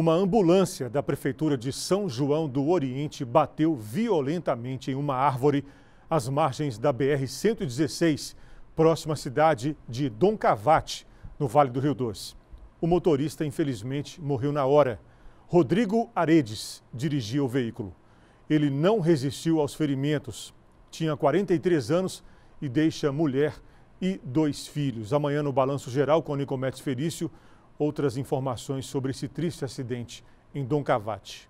Uma ambulância da Prefeitura de São João do Oriente bateu violentamente em uma árvore às margens da BR-116, próxima à cidade de Dom Cavate, no Vale do Rio Doce. O motorista, infelizmente, morreu na hora. Rodrigo Aredes dirigia o veículo. Ele não resistiu aos ferimentos. Tinha 43 anos e deixa mulher e dois filhos. Amanhã, no Balanço Geral com Nicomedes Felício, outras informações sobre esse triste acidente em Dom Cavate.